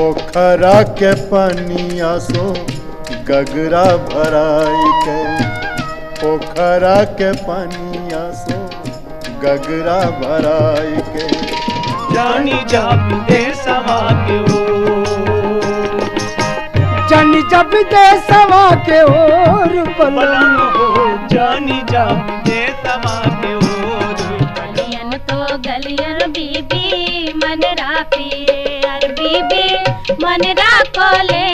पोखरा के पनिया सो गगरा भराई के। पोखरा के पनिया सो गगरा भराई के। जानी जाप दे सवा के हो। जन जब दे सवा के बलम हो जानी जाप दे सवा के हो। गलियन तो गलियन बीबी पिए अर बीबी मनरा राखो ले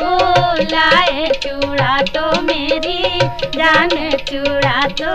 बोलाए चूड़ा तो मेरी जान चूड़ा तो